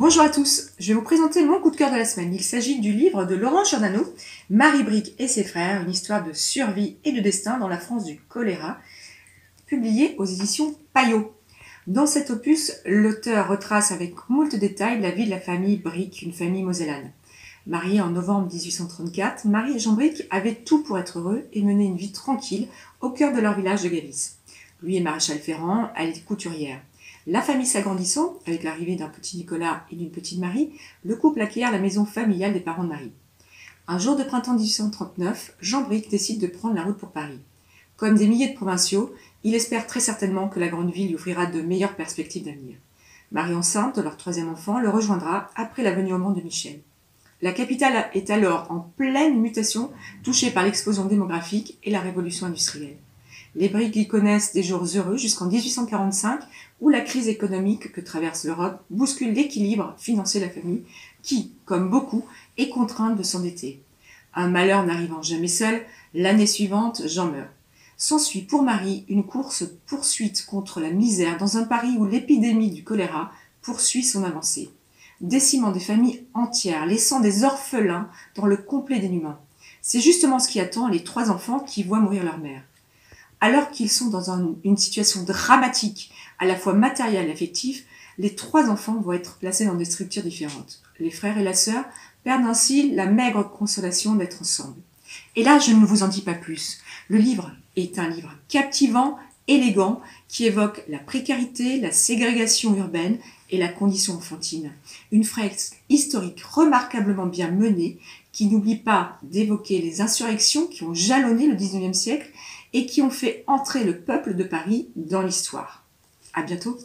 Bonjour à tous, je vais vous présenter mon coup de cœur de la semaine. Il s'agit du livre de Laurent Giordano, Marie Brique et ses frères, une histoire de survie et de destin dans la France du choléra, publié aux éditions Payot. Dans cet opus, l'auteur retrace avec moult détails la vie de la famille Brique, une famille mosellane. Mariée en novembre 1834, Marie et Jean Brique avaient tout pour être heureux et mener une vie tranquille au cœur de leur village de Gavis. Lui est maréchal ferrant, elle est couturière. La famille s'agrandissant, avec l'arrivée d'un petit Nicolas et d'une petite Marie, le couple acquiert la maison familiale des parents de Marie. Un jour de printemps 1839, Jean Brique décide de prendre la route pour Paris. Comme des milliers de provinciaux, il espère très certainement que la grande ville lui offrira de meilleures perspectives d'avenir. Marie enceinte leur troisième enfant le rejoindra après la au monde de Michel. La capitale est alors en pleine mutation, touchée par l'explosion démographique et la révolution industrielle. Les Briques y connaissent des jours heureux jusqu'en 1845, où la crise économique que traverse l'Europe bouscule l'équilibre financier de la famille, qui, comme beaucoup, est contrainte de s'endetter. Un malheur n'arrivant jamais seul, l'année suivante, Jean meurt. S'ensuit pour Marie une course poursuite contre la misère dans un Paris où l'épidémie du choléra poursuit son avancée, décimant des familles entières, laissant des orphelins dans le complet dénuement. C'est justement ce qui attend les trois enfants qui voient mourir leur mère alors qu'ils sont dans une situation dramatique, à la fois matérielle et affective, les trois enfants vont être placés dans des structures différentes. Les frères et la sœur perdent ainsi la maigre consolation d'être ensemble. Et là, je ne vous en dis pas plus. Le livre est un livre captivant, élégant, qui évoque la précarité, la ségrégation urbaine et la condition enfantine. Une fresque historique remarquablement bien menée, qui n'oublie pas d'évoquer les insurrections qui ont jalonné le XIXe siècle et qui ont fait entrer le peuple de Paris dans l'histoire. À bientôt!